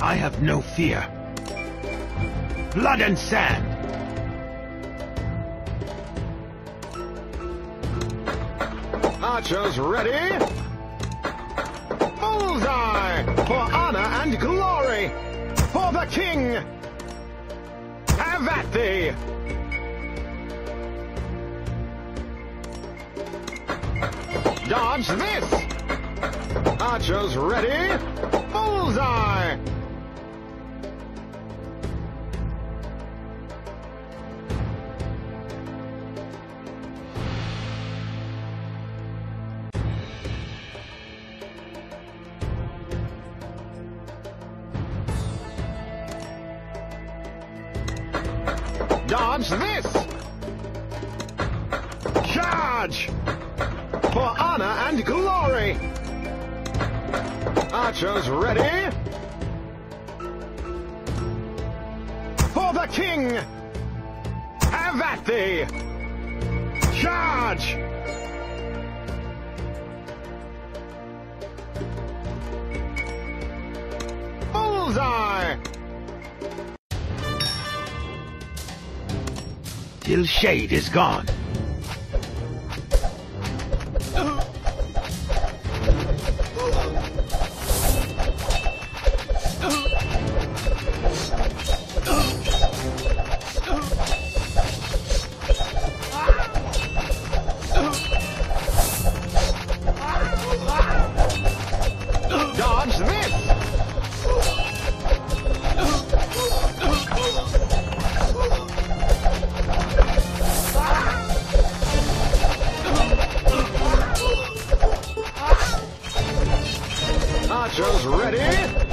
I have no fear. Blood and sand! Archers ready? Bullseye! For honor and glory! For the king! Have at thee! Dodge this! Archers ready? Bullseye! Archers ready? For the king! Have at thee! Charge! Bullseye! Till shade is gone. Archers ready?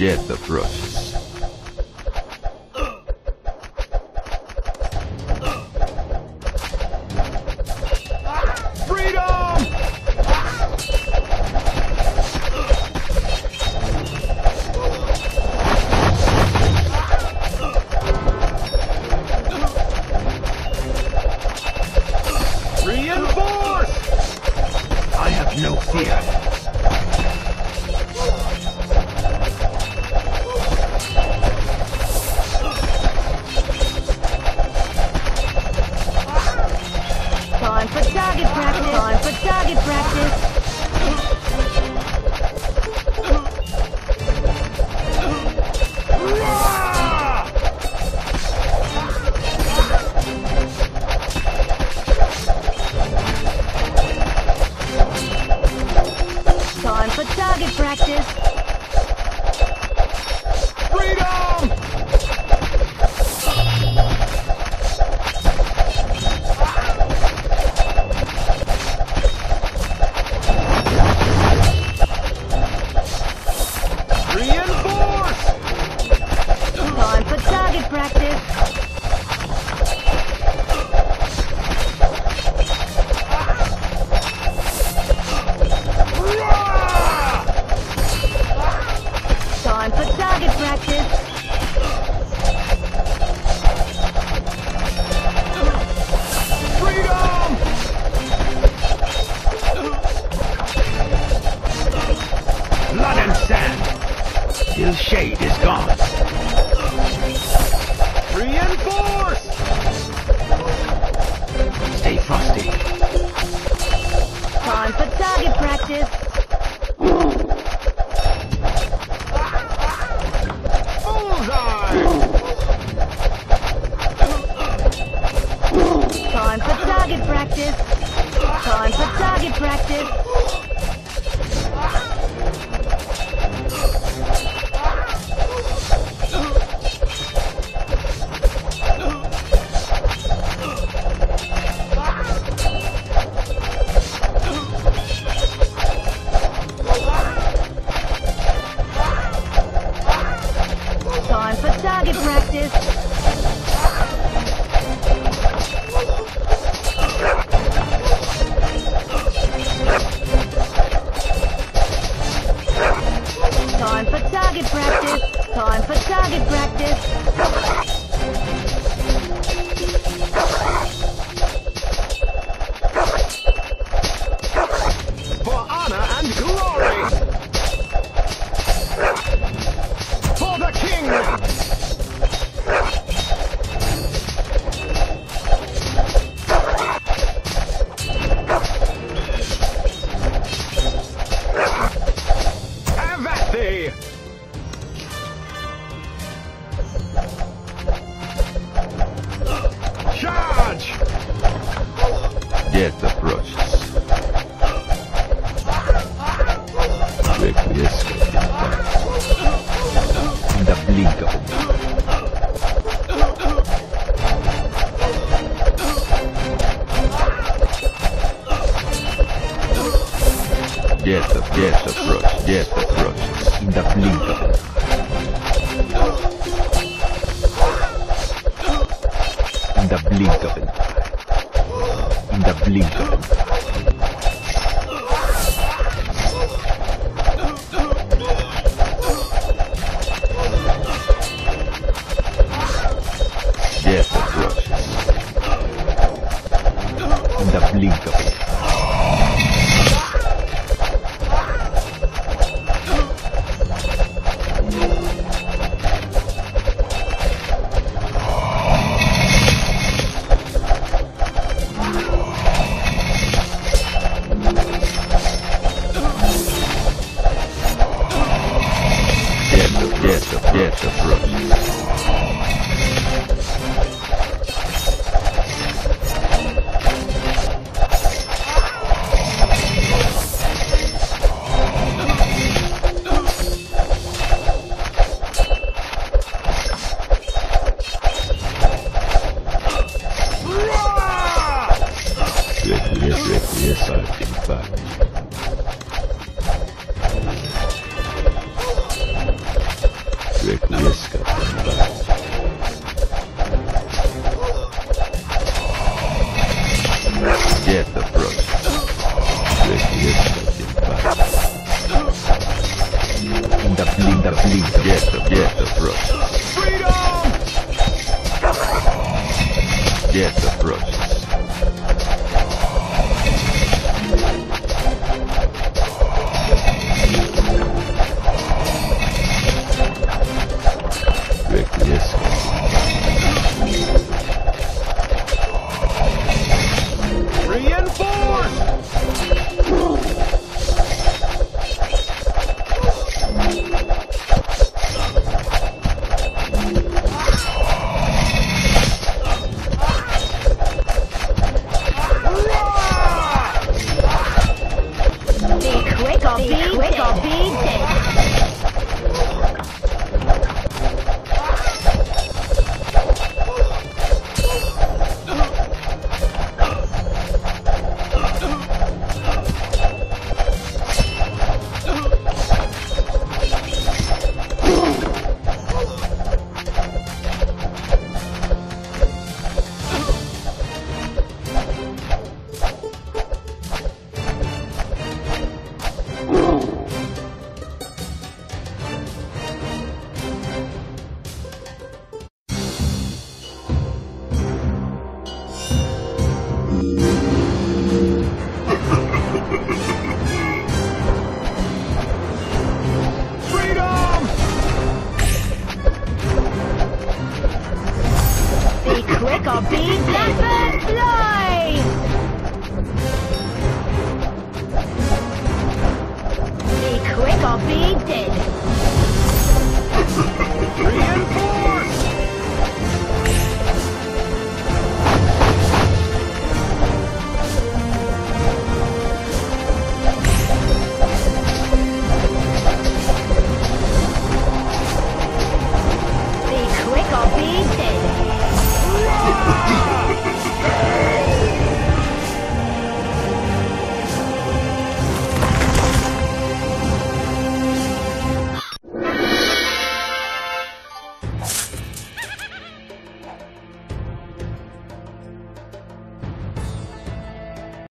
get the thrust. Reinforce! I have no fear. blink the blink In the blink, the blink, yes, yes, the Frost. Freedom! Yes, the Frost.